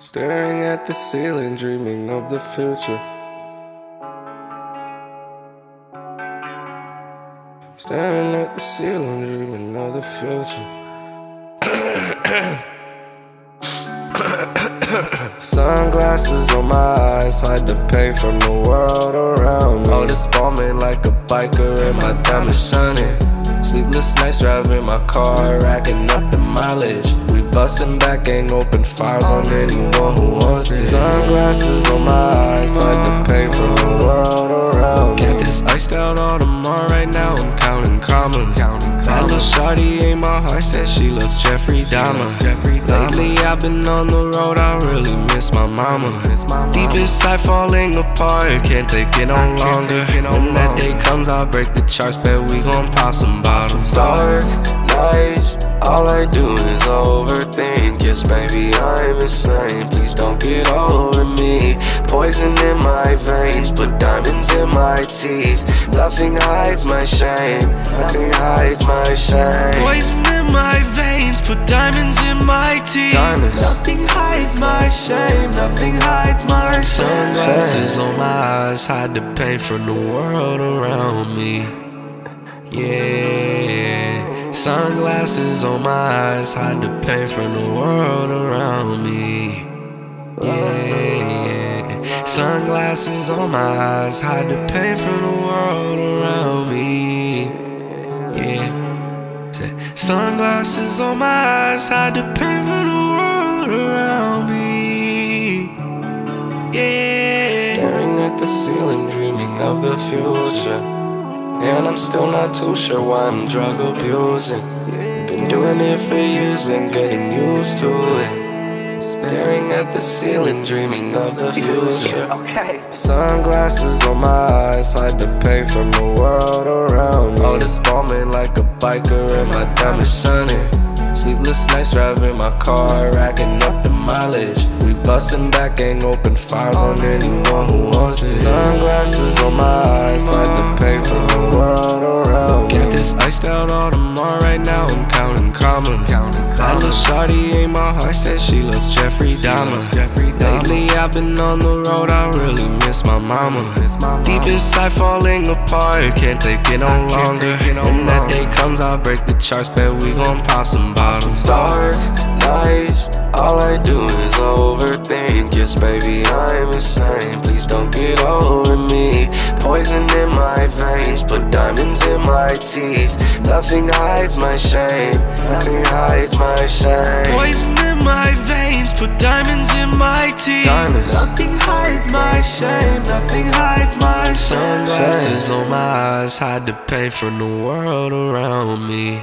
Staring at the ceiling, dreaming of the future. Staring at the ceiling, dreaming of the future. Sunglasses on my eyes, hide the pain from the world around me. Oh, this moment like a biker and my diamond shining. Sleepless nights driving my car, racking up the mileage. We bustin' back, ain't open fires on anyone who wants it. Sunglasses on my eyes, hide the pain from the world around. Got this iced out Audemars right now, I'm counting commas. That little shawty ain't my heart, said she loves Jeffrey Dahmer. Lately I've been on the road, I really miss my mama. Deep inside falling apart, can't take it no longer. When that day comes, I'll break the charts, bet we gon' pop some bottles. Dark nights, all I do is overthink. Yes, baby, I'm insane. Please don't get over me. Poison in my veins, put diamonds in my teeth. Nothing hides my shame. Nothing hides my shame. Poison in my veins, put diamonds in my teeth. Diamonds. Nothing hides my shame, nothing hides my shame. Sunglasses on my eyes, hide the pain from the world around me. Yeah, sunglasses on my eyes, hide the pain from the world around me. Yeah, sunglasses on my eyes, hide the pain from the world around me. Yeah, sunglasses on my eyes, hide the pain from the world around me. Yeah. Staring at the ceiling, dreaming of the future. And I'm still not too sure why I'm drug abusing. Been doing it for years and getting used to it. Staring at the ceiling, dreaming of the future. Okay. Sunglasses on my eyes, hide the pain from the world around me. Oh, this moment like a biker and my diamond shining. Sleepless nights driving my car, racking up the mileage. We bustin' back, ain't open fires on anyone who wants it. Sunglasses on my eyes, Little shawty ain't my heart, said she loves Jeffrey Dahmer. Lately I've been on the road, I really miss my mama. Deep inside falling apart, can't take it no longer. When that day comes, I'll break the charts, bet we gon' pop some bottles. Dark nights, all I do is overthink. Yes, baby, I'm insane. Please don't get over me. Poison in my veins, put diamonds in my teeth. Nothing hides my shame. Nothing hides my shame. Poison in my veins, put diamonds in my teeth. Diamonds. Nothing hides my shame, nothing hides my shame. sunglasses on my eyes, hide the pain from the world around me.